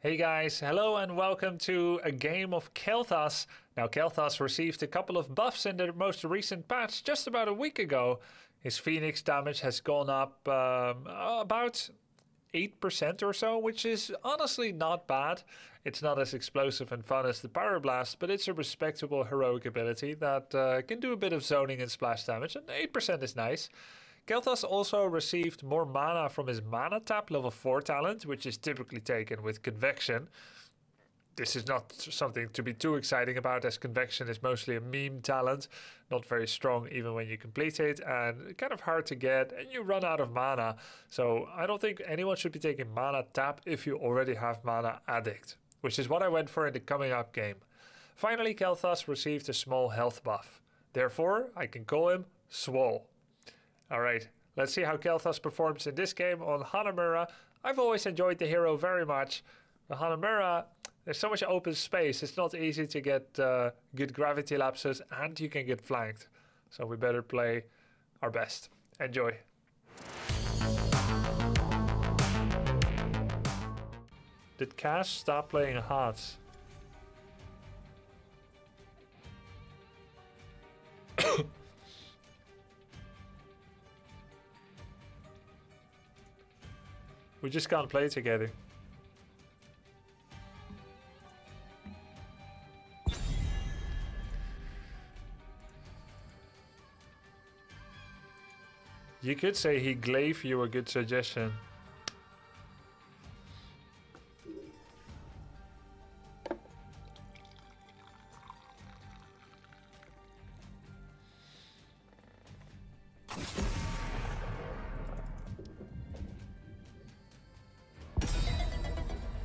Hey guys, hello and welcome to a game of Kael'thas. Now, Kael'thas received a couple of buffs in the most recent patch just about a week ago. His Phoenix damage has gone up um, about 8% or so, which is honestly not bad. It's not as explosive and fun as the Pyroblast, but it's a respectable heroic ability that uh, can do a bit of zoning and splash damage, and 8% is nice. Kael'thas also received more mana from his Mana Tap level 4 talent, which is typically taken with Convection. This is not something to be too exciting about, as Convection is mostly a meme talent, not very strong even when you complete it, and kind of hard to get, and you run out of mana. So I don't think anyone should be taking Mana Tap if you already have Mana Addict, which is what I went for in the coming up game. Finally, Kael'thas received a small health buff. Therefore, I can call him Swole. Alright, let's see how Kael'thas performs in this game on Hanamura. I've always enjoyed the hero very much. The Hanamura, there's so much open space, it's not easy to get uh, good gravity lapses and you can get flanked. So we better play our best. Enjoy. Did Cash stop playing hearts? We just can't play together. You could say he gave you a good suggestion.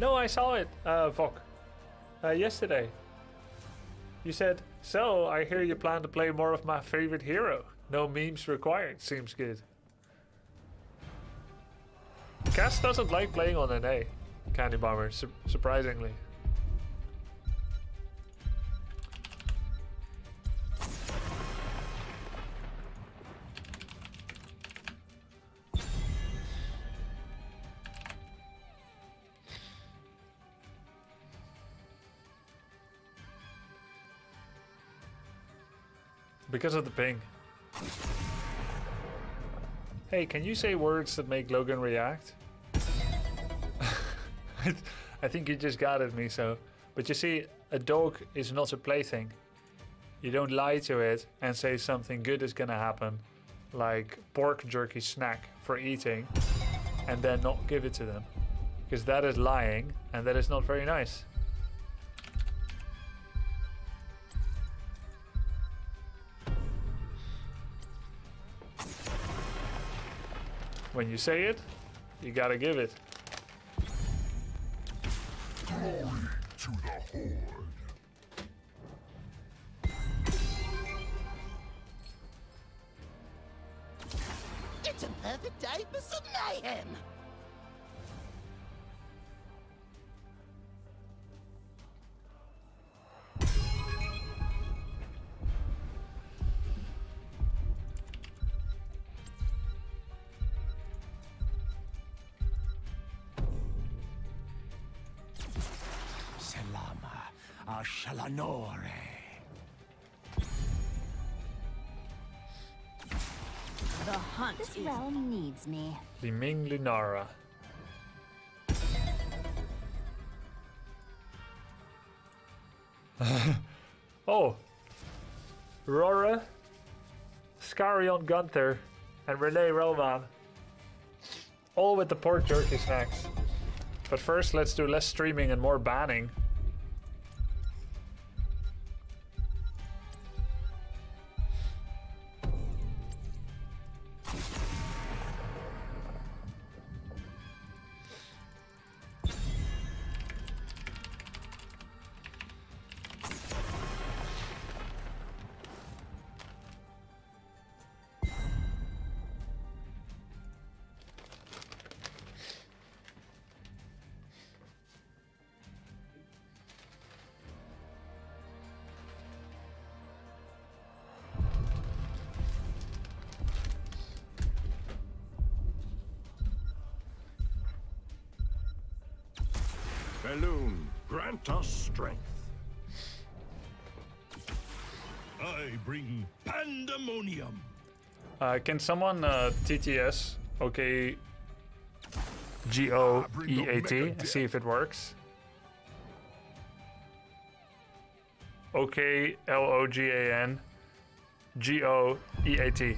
No, I saw it, uh, Vok, uh, yesterday. You said, so I hear you plan to play more of my favorite hero. No memes required, seems good. Cass doesn't like playing on an A, Candy Bomber, su surprisingly. Because of the ping. Hey, can you say words that make Logan react? I think you just got at me, so. But you see, a dog is not a plaything. You don't lie to it and say something good is gonna happen, like pork jerky snack for eating, and then not give it to them. Because that is lying, and that is not very nice. When you say it, you gotta give it. Glory to the Horde. It's a perfect day for some mayhem! Needs me. Li Ming Lunara. oh. Rora, Scarion Gunther, and Renee Roman. All with the pork jerky snacks. But first, let's do less streaming and more banning. Elune, grant us strength. I bring pandemonium. Uh, can someone uh, TTS okay G O E A T and see if it works? OK L O G A N G O E A T.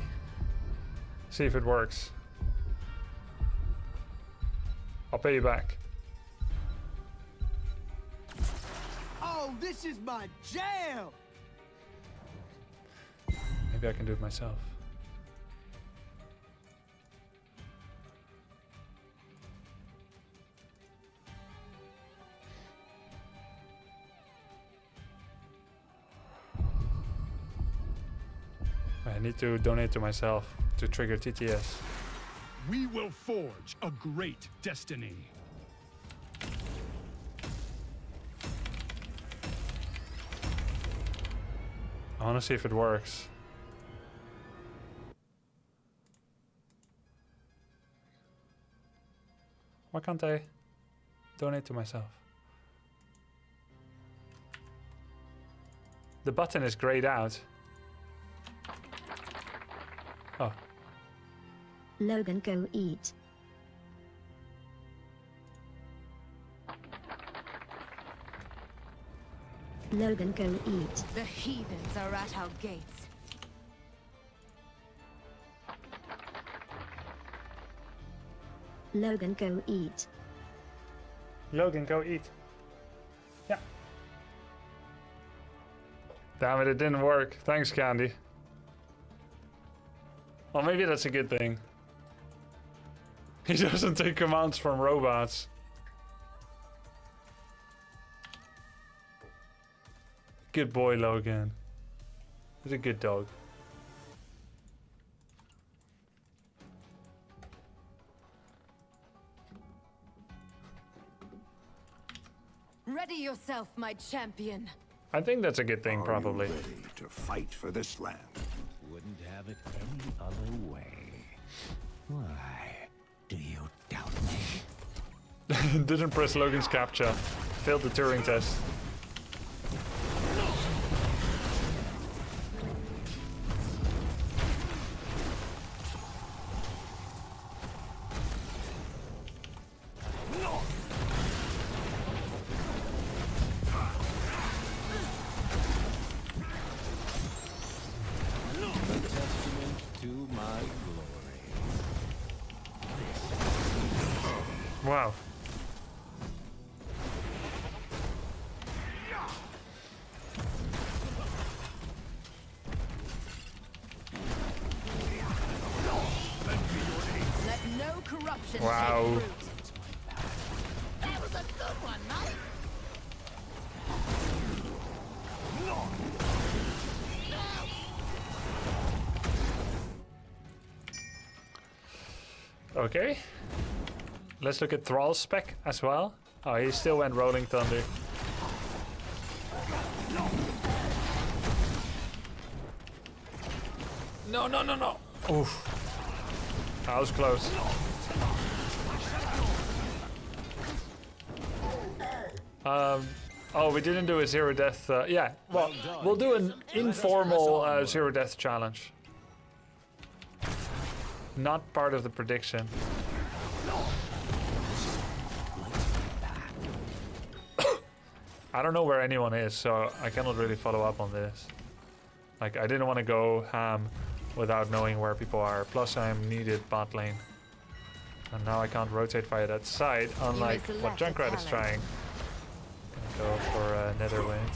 See if it works. I'll pay you back. Oh, this is my jam! Maybe I can do it myself. I need to donate to myself to trigger TTS. We will forge a great destiny. I want to see if it works. Why can't I donate to myself? The button is grayed out. Oh, Logan, go eat. Logan, go eat. The heathens are at our gates. Logan, go eat. Logan, go eat. Yeah. Damn it, it didn't work. Thanks, Candy. Well, maybe that's a good thing. He doesn't take commands from robots. Good boy, Logan. He's a good dog. Ready yourself, my champion. I think that's a good thing, Are probably. you ready to fight for this land? Wouldn't have it any other way. Why do you doubt me? Didn't press Logan's capture. Failed the Turing test. Wow. That was a good one, mate! Okay. Let's look at Thrall's spec as well. Oh, he still went Rolling Thunder. No, no, no, no. Oof. That was close. Um, oh, we didn't do a zero death. Uh, yeah, well, we'll do an informal uh, zero death challenge. Not part of the prediction. I don't know where anyone is, so I cannot really follow up on this. Like, I didn't want to go ham without knowing where people are. Plus, I'm needed bot lane. And now I can't rotate via that side, unlike what Junkrat is trying. Go for uh, Netherwind.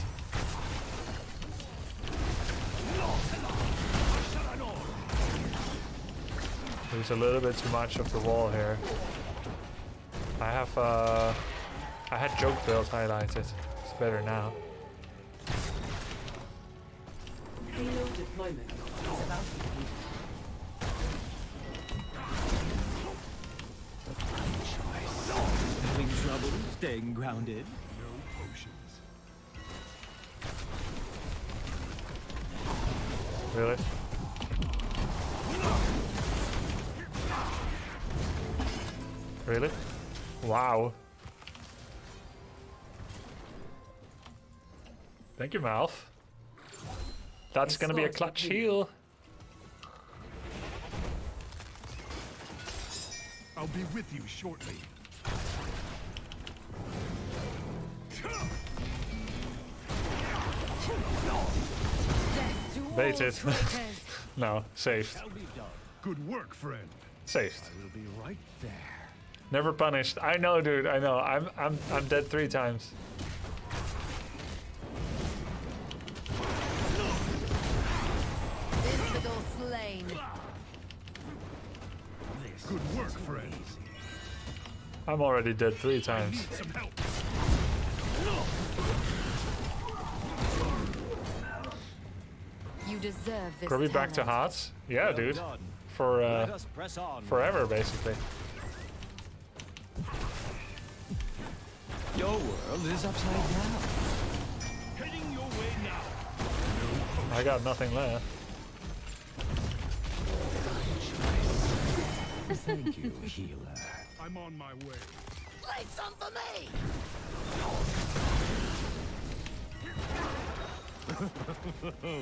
There's a little bit too much of the wall here. I have, uh, I had joke build highlighted. It's better now. Payload deployment is about to begin. Having trouble staying grounded? Really? Really? Wow. Thank you, Mouth. That's gonna be a clutch heal. I'll be with you shortly. Baited. traitors. No, saved. Shall be done. Good work, friend. Saved. I will be right there. Never punished. I know, dude. I know. I'm I'm I'm dead three times. Good work, friend. I'm already dead three times. You deserve this. Are we back to hearts? Yeah, Well dude. done. For Let uh, us press on. forever, basically. Your world is upside down. Heading your way now. I got nothing left. Thank you, healer. I'm on my way. Leave some for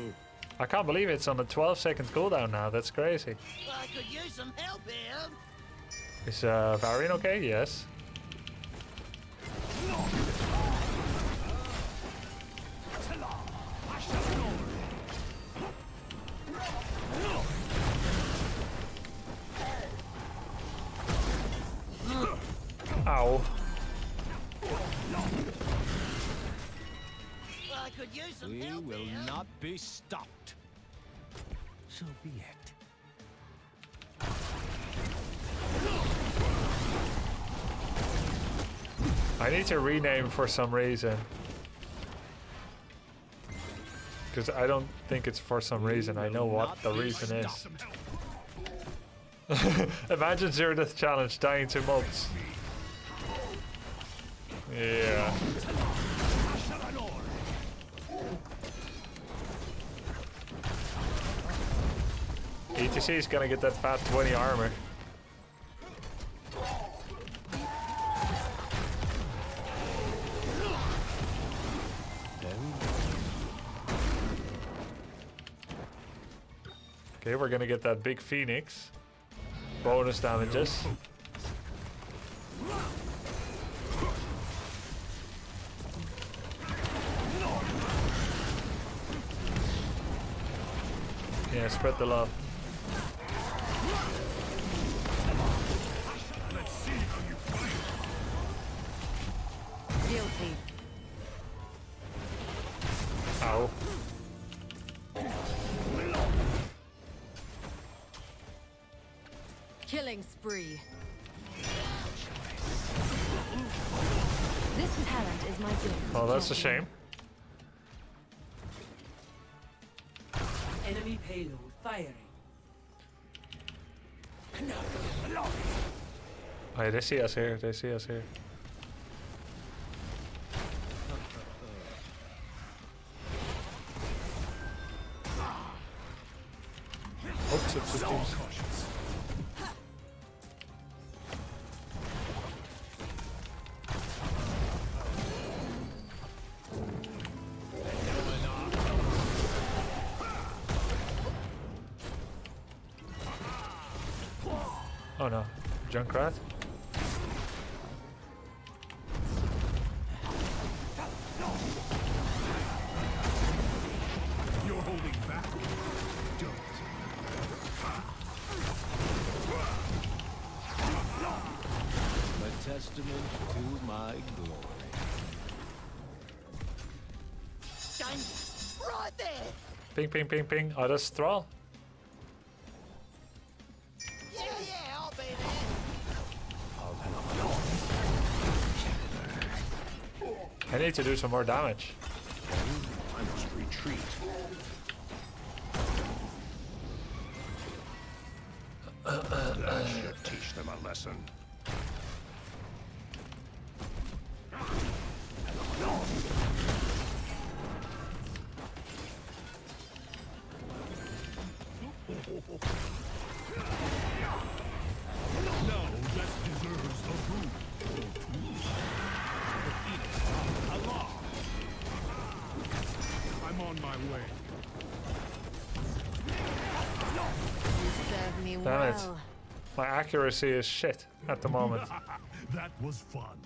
me! I can't believe it's on a 12 second cooldown now. That's crazy. I could use some help here. Is uh, Varian okay? Yes. Ow. I could We will not be stopped. So be it. I need to rename for some reason. Because I don't think it's for some reason. I know what the reason is. Imagine Zero Death Challenge dying to mobs. Yeah. ETC is gonna get that fat 20 armor. Okay, we're gonna get that big phoenix. Bonus damages. Yeah, spread the love. Ow. Killing spree. This talent is my gift. Oh, that's a shame. Enemy payload firing. Oh, they see us here. They see us here. Ping, ping, ping, ping. Oh, that's Thrall. I need to do some more damage. I must retreat. That should teach them a lesson. My way. You serve me Damn it. My accuracy is shit at the moment. that was fun.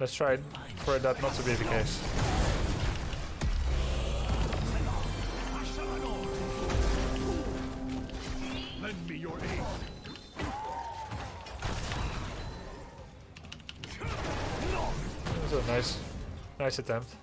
Let's try for that not to be the case. Lend me your aid. That was a nice, nice attempt.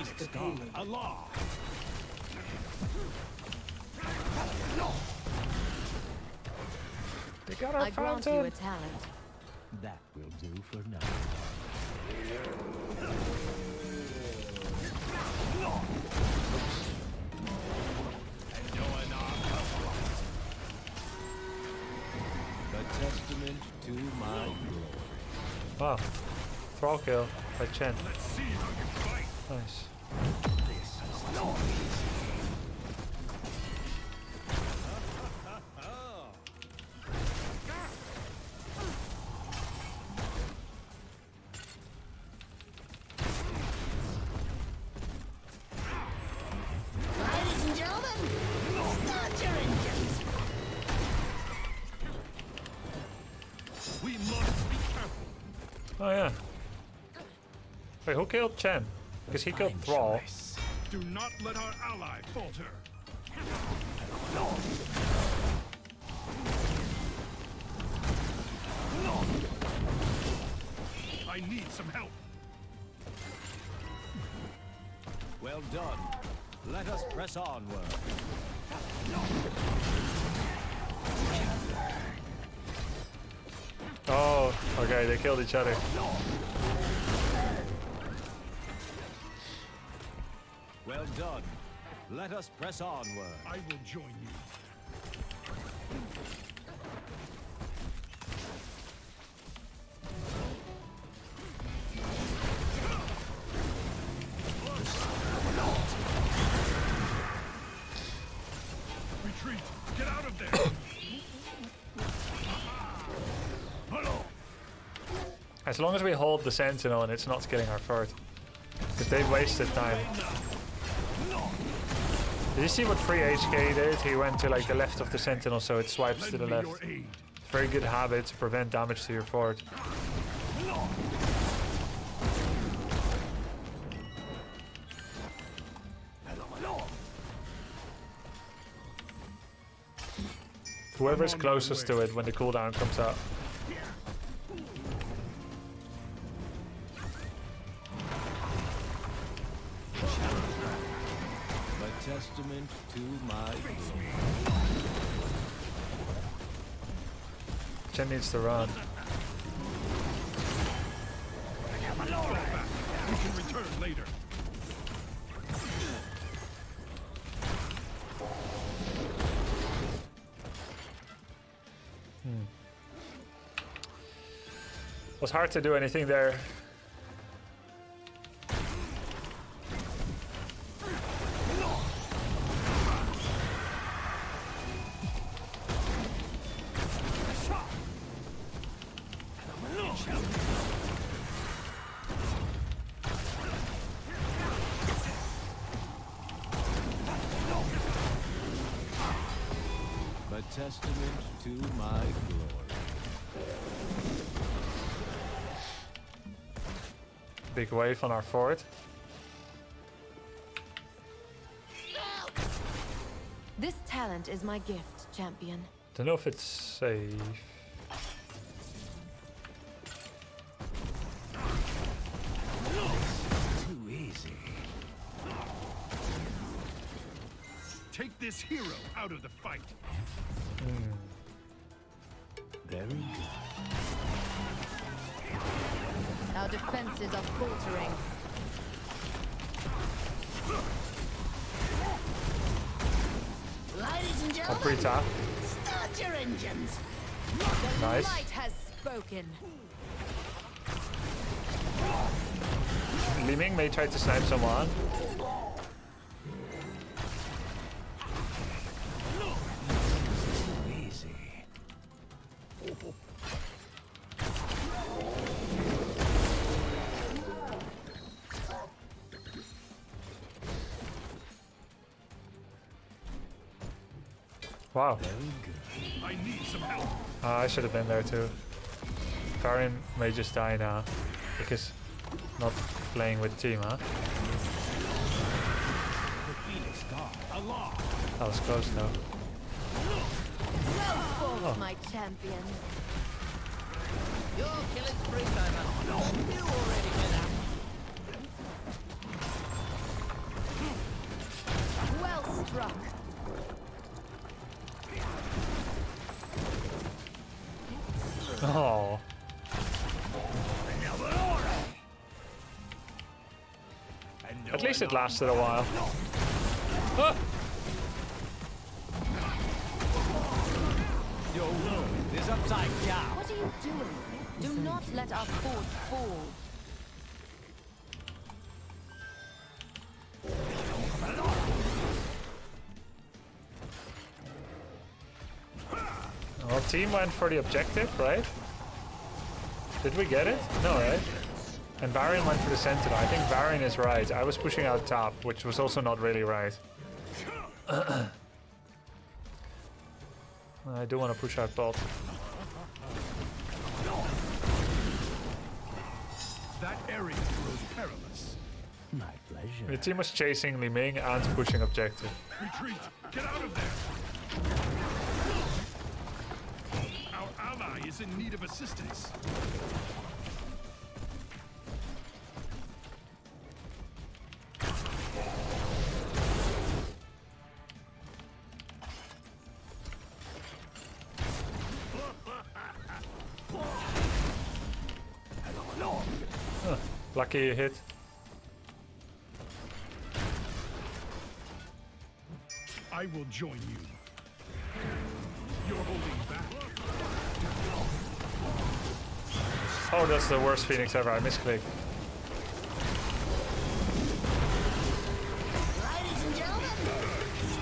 Escort the. Allah! They got our I grant you a fountain. talent. That will do for now. A testament to my glory. Wow. Thrall kill by Chen. Oh yeah. Wait, who killed Chen? Because he killed Thrall. Do not let our ally falter. I need some help. Well done. Let us press onward. Oh, okay, they killed each other. Well done. Let us press onward. I will join As long as we hold the Sentinel and it's not getting our fort. Because they've wasted time. Did you see what free HK did? He went to like the left of the Sentinel so it swipes to the left. Very good habit to prevent damage to your fort. Whoever's on my closest to it when the cooldown comes up. To run. We can return later. Hmm. was hard to do anything there. big wave on our fort. This talent is my gift, champion. Don't know if it's safe. Too easy. Take this hero out of the fight. Mm. Very good. Our defenses are faltering. Ladies and Oh, gentlemen, pretty tough. start your engines. Nice. Light has spoken. Li Ming may try to snipe someone. I should have been there too. Karin may just die now because not playing with team, huh? The Phoenix Guard. Allah. That was close though. Well fought, oh. my champion. Your killing spree over. But you already been up. Well struck. Oh. At least it lasted a while. Ah! Your world is upside down. What are you doing? Do not let our fort fall. Team went for the objective, right? Did we get it? No, right? And Varian went for the sentinel. I think Varian is right. I was pushing out top, which was also not really right. I do want to push out bot. That area grows perilous. My pleasure. The team was chasing Li Ming and pushing objective. Retreat. Get out of there. Our ally is in need of assistance. Lucky you hit. I will join you. Oh, that's the worst Phoenix ever. I misclicked. And gentlemen,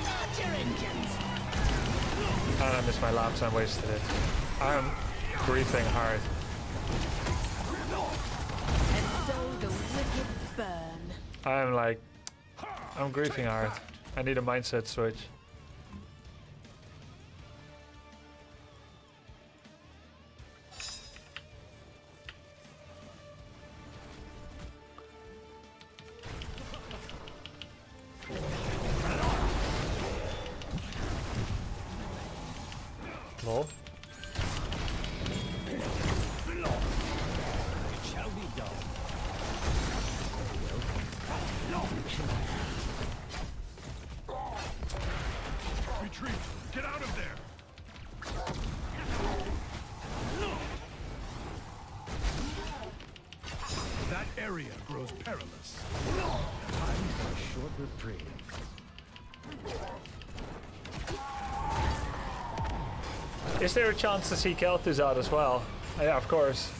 start your engines. I missed my laps and wasted it. I'm griefing hard. And so the wicked burn. I'm like, I'm griefing hard. I need a mindset switch. Is there a chance to see Kael'thas out as well? Yeah, of course.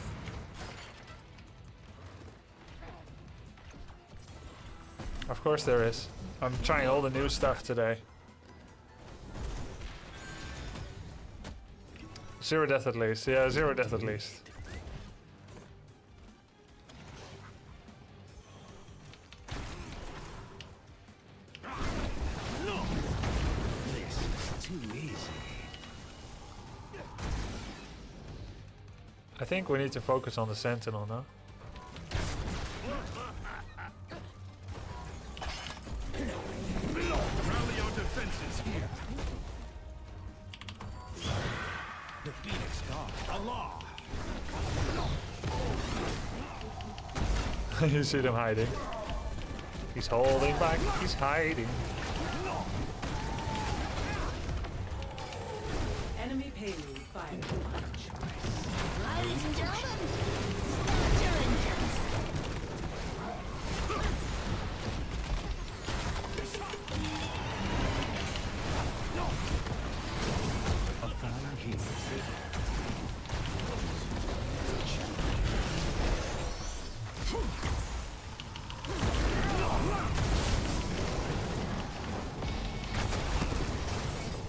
Of course there is. I'm trying all the new stuff today. Zero death at least. Yeah, zero death at least. Think we need to focus on the Sentinel now. Rally you see them hiding. He's holding back. He's hiding. Enemy payload fired. Ladies and gentlemen, start your engines.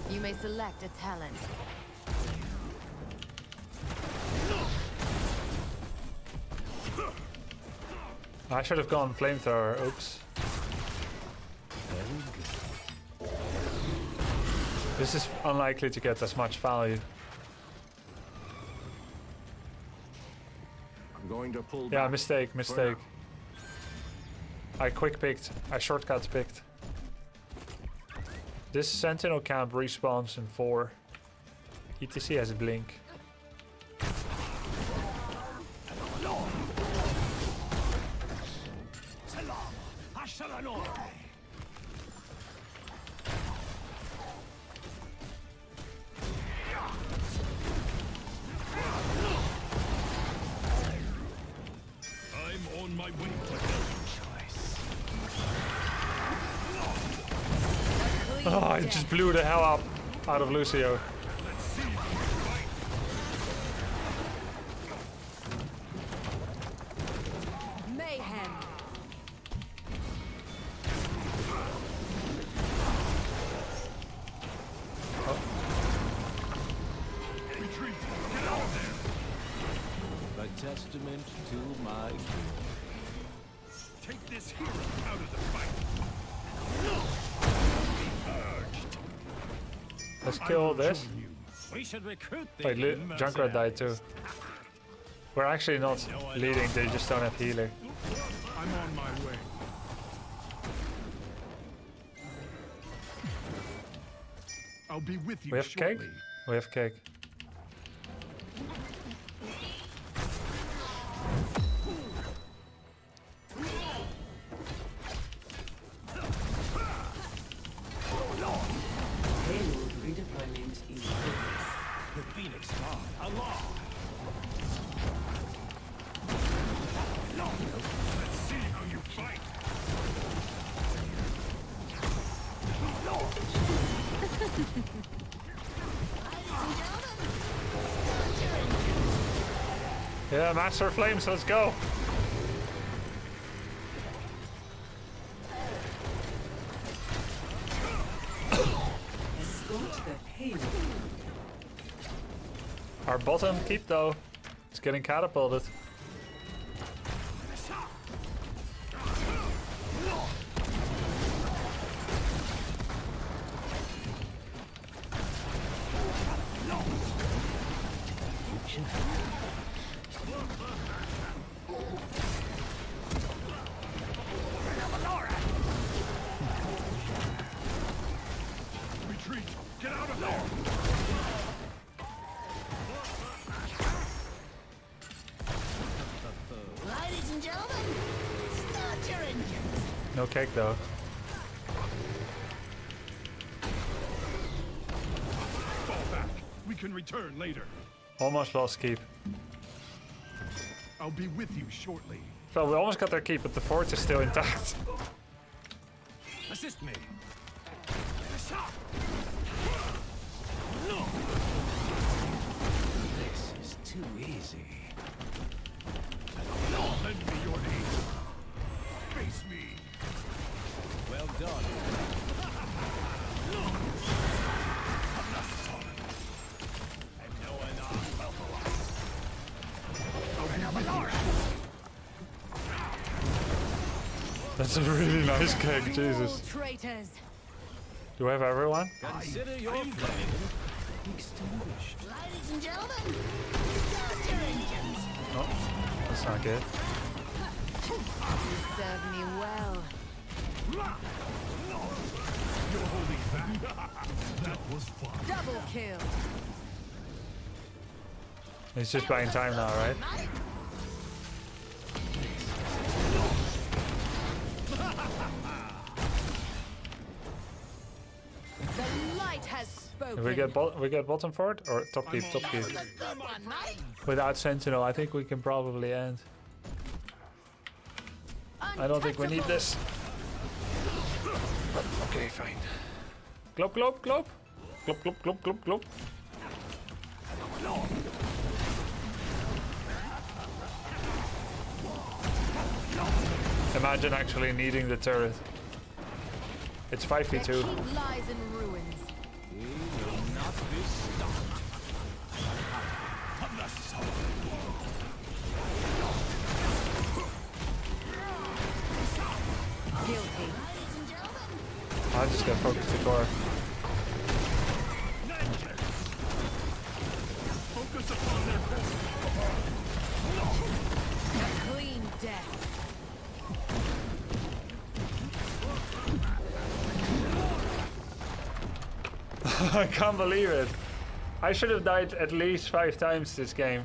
A. You may select a talent. I should have gone flamethrower. Oops. This is unlikely to get as much value. I'm going to pull Yeah, mistake, mistake. I quick picked. I shortcut picked. This Sentinel camp respawns in 4. ETC has a blink. Out of Lucio. Let's kill this. join. We should recruit the Wait, Junkrat died too. We're actually not leading, they just don't have healer. I'm on my way. I'll be with you We have cake? We have cake. Yeah, Master Flames, let's go. Escort the payload. Our bottom keep though. It's getting catapulted. No though. Fall back. We can return later. Almost lost keep. I'll be with you shortly. So we almost got their keep, but the fort is still intact. Assist me. No. This is too easy. Lend me your aid. Face me. Well done. That's a really nice cake, Jesus. Traitors. Do we have everyone? Consider your flame extinguished. Ladies and gentlemen, start your engines. Oh, that's not good. Serve me well. You're holding back. that was fun. Double kill. It's just buying time now, right? The light has spoken. We get we get bottom fort or top keep, top keep. Good one, mate. Without Sentinel, I think we can probably end. I don't think we need this. Okay, fine. Glop, glop, glop. Glop, glop, glop, glop, glop. Imagine actually needing the turret. It's 5v2. Just got focused to core. Focus upon their core. Clean death. I can't believe it. I should have died at least five times this game,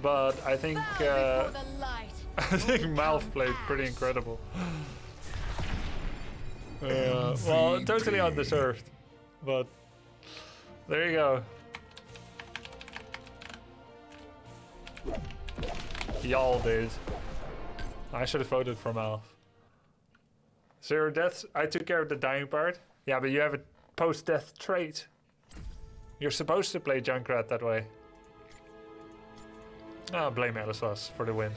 but I think Bow uh, before the light. I think Malf played pretty incredible. Yeah, well, totally undeserved, but there you go. Y'all did. I should have voted for Malf. Zero deaths. I took care of the dying part. Yeah, but you have a post-death trait. You're supposed to play Junkrat that way. Ah, blame Elisas for the win.